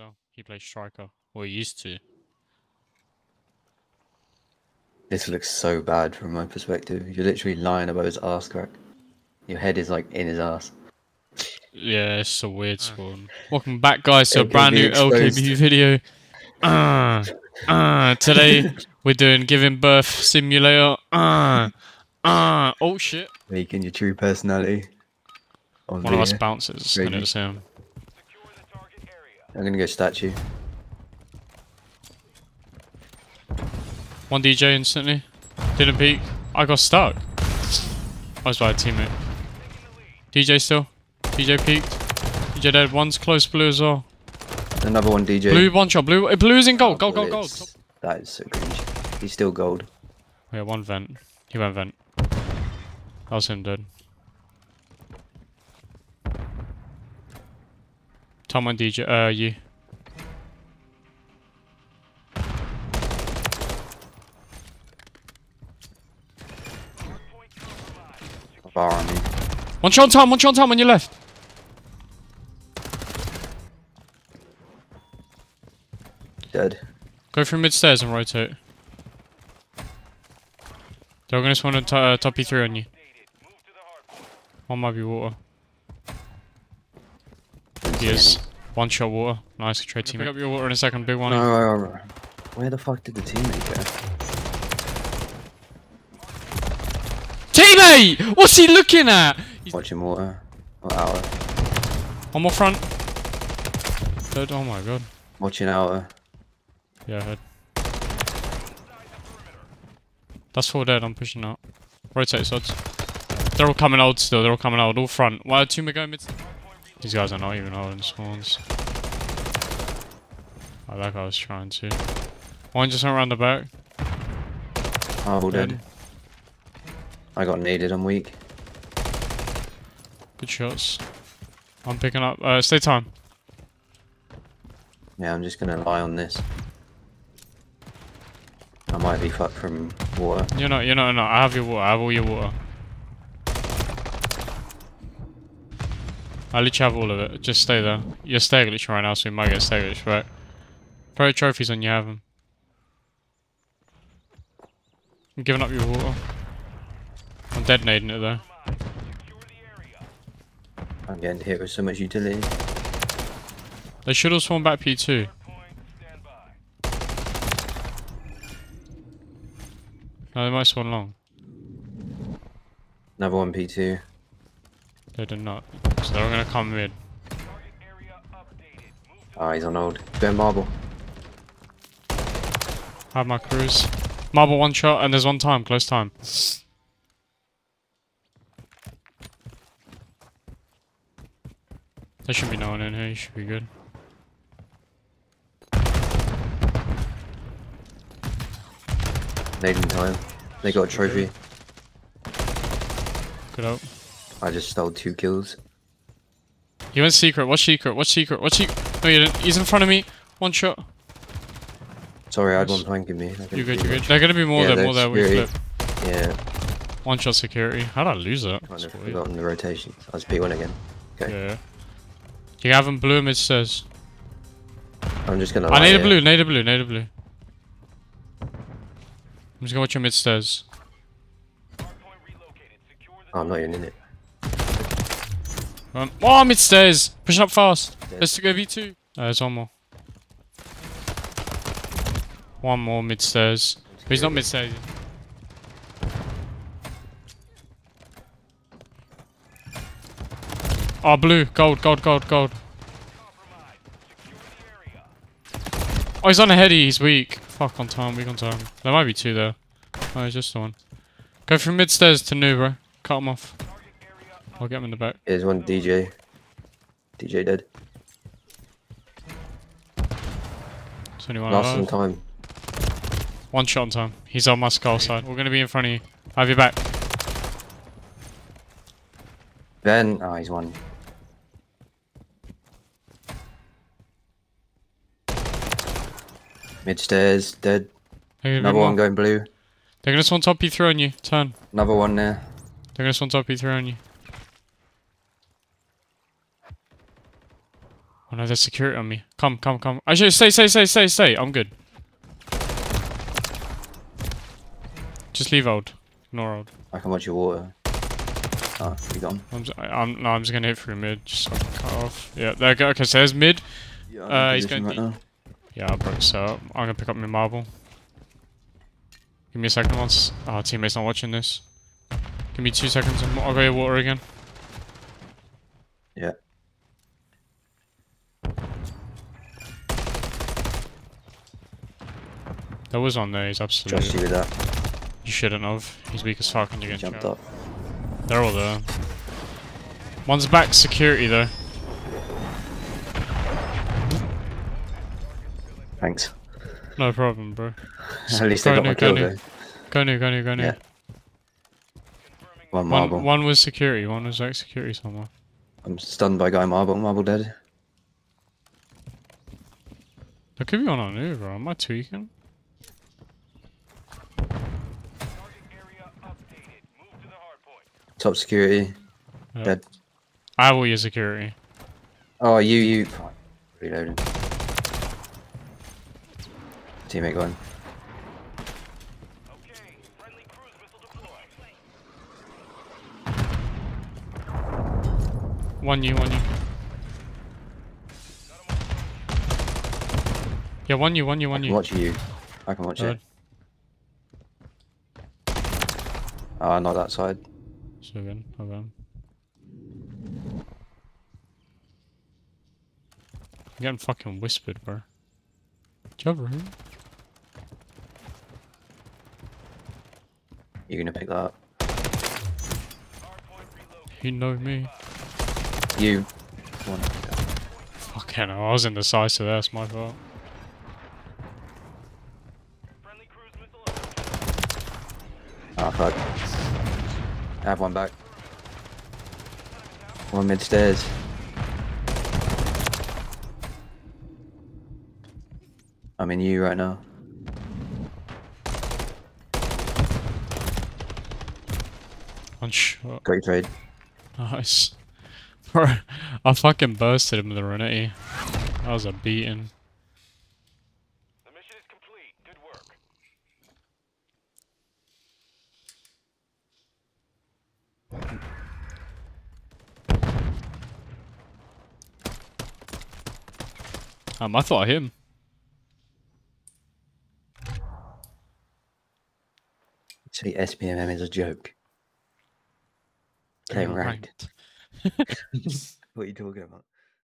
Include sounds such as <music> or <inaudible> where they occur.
well. He plays striker. Or he used to. This looks so bad from my perspective. You're literally lying about his ass crack. Your head is like in his ass. Yeah, it's a weird spawn. Welcome back, guys, to a LKB brand new exposed. LKB video. Uh, uh, today <laughs> we're doing giving birth simulator. Uh, uh, oh shit! Making your true personality. On One of us video. bounces, and Maybe. it was him. I'm gonna go statue. One DJ instantly. Didn't peek. I got stuck. I was by a teammate. DJ still. DJ peeked. DJ dead. One's close blue as well. Another one, DJ. Blue one shot. Blue. uh, Blue's in gold. Gold. Gold. Gold. That is so cringe. He's still gold. Yeah, one vent. He went vent. That was him dead. Tom and DJ, uh, you. Bar on me. One shot on Tom, one shot on Tom on your left. Dead. Go through mid stairs and rotate. They're gonna spawn a t- uh, top E3 on you. One might be water. He is. One shot water. Nice trade team. Pick up your water in a second, big one. No, no, no, no. Where the fuck did the teammate go? Teammate! What's he looking at? He's Watching water. Or outer. One more front. Third. Oh my god. Watching outer. Yeah, head. That's four dead. I'm pushing out. Rotate sods. They're all coming out still. They're all coming out. All front. Why are two me going mid? These guys are not even holding spawns. Oh, that guy was trying to. One just went around the back. Oh, all dead. Dead. I got needed. I'm weak. Good shots. I'm picking up. Uh, stay time. Yeah, I'm just gonna lie on this. I might be fucked from water. You're not. You're not. No, I have your water. I have all your water. I literally have all of it. Just stay there. You're stay glitch right now, so you might get stay glitch back. Throw trophies when you have them. I'm giving up your water. I'm detonating it though. I'm getting hit with so much utility. They should have spawned back P2. No, they might spawn long. Another one P2. They did not. So they're gonna come mid. Ah, he's on old. Going marble. I have my cruise. Marble one shot and there's one time, close time. There should be no one in here, you should be good. Nading time. They got a trophy. Good out. I just stole two kills. He went secret, what's secret? What's secret? What's secret? No, you didn't. He's in front of me. One shot. Sorry, I had one flanking me. You're good, you're good. They're gonna be more Yeah, there, more there. We flip. Yeah, One shot security. How did I lose that? kind of forgotten the rotation. I was P1 again. Okay. Yeah. You have him blue mid stairs. I'm just gonna I need a blue, need a blue, need a blue. I'm just gonna watch your mid stairs. Oh, I'm not even in it. Um, oh, mid stairs! Pushing up fast. Let's go V2. Uh, there's one more. One more mid stairs. He's not mid stairs. Oh, blue. Gold, gold, gold, gold. Oh, he's on a heady. He's weak. Fuck on time, weak on time. There might be two there. Oh, he's just the one. Go from mid stairs to new, bro. Cut him off. I'll get him in the back. Here's one DJ. DJ dead. There's only one Last alive. on time. One shot on time. He's on my skull side. We're gonna be in front of you. I have your back. Ben. Oh, he's one. Mid stairs, dead. They're Another more. one going blue. They're gonna spawn top P3 on you. Turn. Another one there. They're gonna spawn top P3 on you. No, there's security on me. Come, come, come. I should stay, stay, stay, stay, stay. I'm good. Just leave old. Ignore old. I can watch your water. Ah, you gone? I'm, just, I'm, no, I'm just gonna hit through mid. Just cut off. Yeah, there. go. Okay, so there's mid. Yeah, Uh, he's going right now. Yeah, I broke so up. I'm gonna pick up my marble. Give me a second once. Oh, teammate's not watching this. Give me two seconds and I'll go your water again. Yeah. That was on there, he's absolutely. Trust you with that. You shouldn't have. He's weak as fuck and you get Jumped up. They're all there. One's back security though. Thanks. No problem, bro. <laughs> At least go I got new, my go kill new. though. Go new, go new, go new. Yeah. One marble. One, one was security, one was like security somewhere. I'm stunned by guy marble. Marble dead. There could be one on new, bro. Am I tweaking? Top security. Yeah. Dead. I will use security. Oh, you, you. Reloading. Teammate going. One you, one you. Yeah, one you, one you, I one can you. watch you. I can watch Third. it. Ah, not that side. Oh good. I'm getting fucking whispered, bro. You have room? You're gonna pick that up. You know me. You. One. Fucking hell, I was indecisive, that's my fault. Ah, fuck. I have one back. One mid stairs. I'm in you right now. One shot. Great trade. Nice. <laughs> Bro, I fucking bursted him with the Renetti. That was a beating. The mission is complete. Good work. Um, I thought him. See, SBMM is a joke. Ranked. ranked. <laughs> <laughs> what are you talking about?